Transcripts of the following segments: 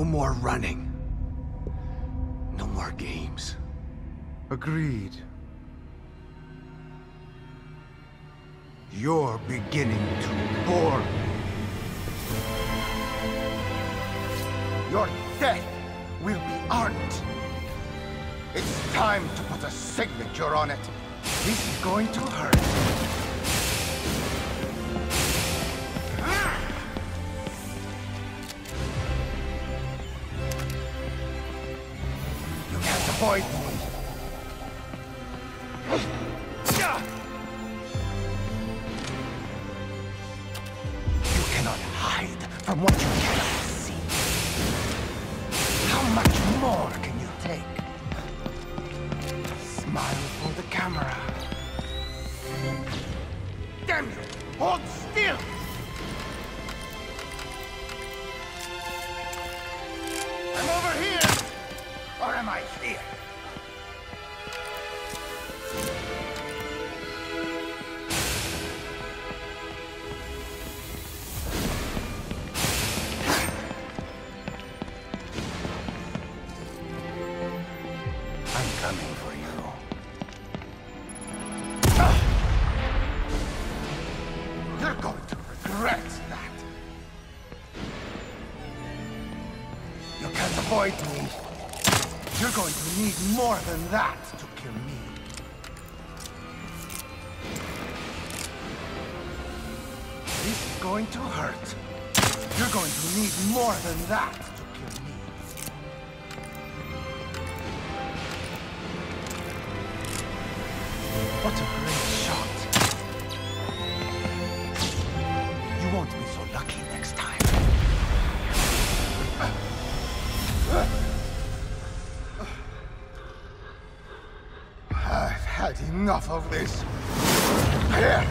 No more running. No more games. Agreed. You're beginning to bore me. Your death will be art. It's time to put a signature on it. This is going to hurt. Me. You cannot hide from what you cannot see. How much more can you take? Smile for the camera. Damn you! Hold still! Coming for you. You're going to regret that. You can't avoid me. You're going to need more than that to kill me. This is going to hurt. You're going to need more than that What a great shot. You won't be so lucky next time. I've had enough of this. Here.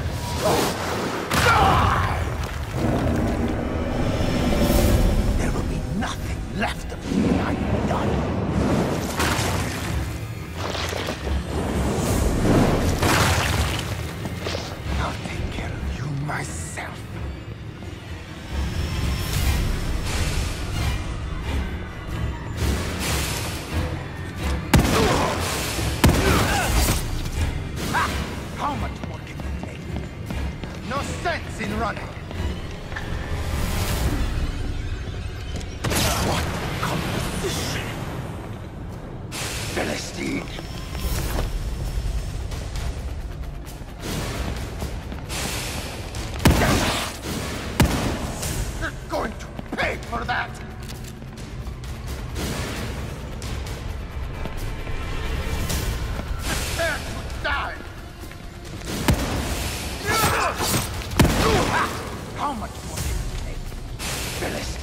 There will be nothing left of me. I'm done.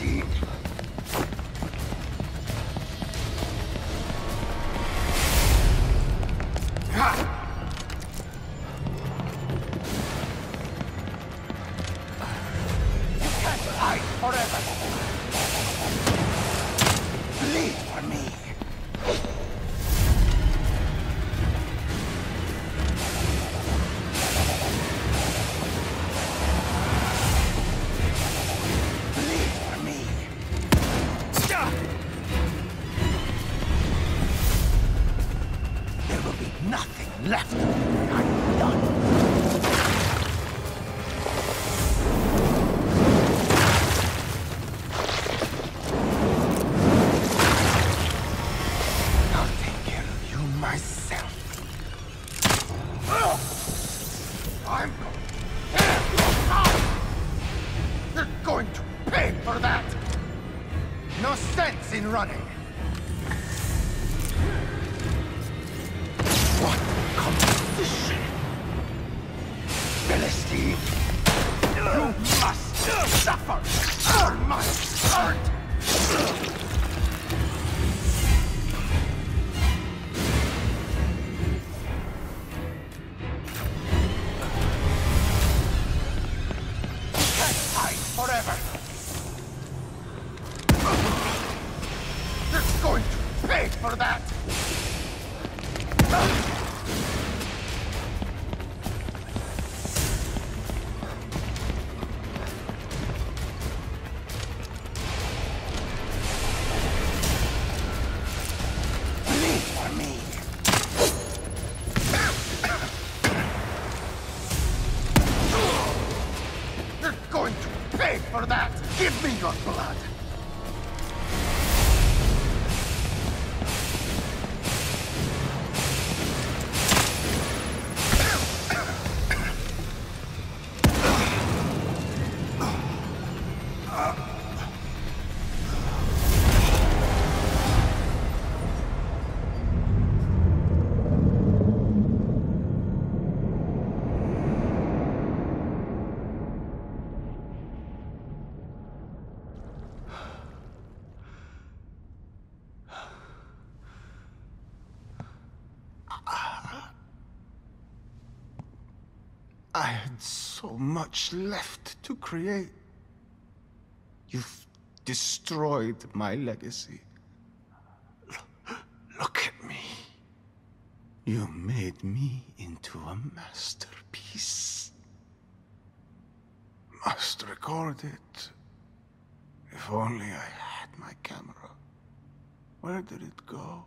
Philistine! Tear you apart! You're going to pay for that! No sense in running! Philistine! You must suffer for my art! can't hide forever. You're going to pay for that. that! Give me your blood! I had so much left to create. You've destroyed my legacy. L- look at me. You made me into a masterpiece. Must record it. If only I had my camera. Where did it go?